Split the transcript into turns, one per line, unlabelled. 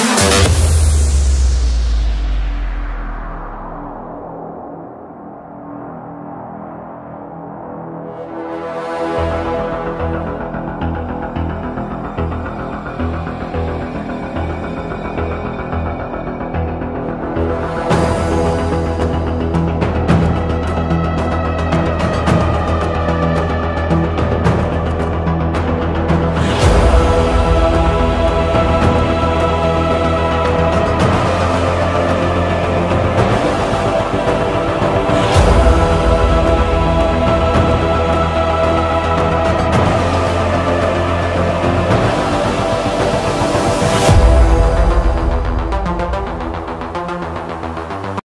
Thank you.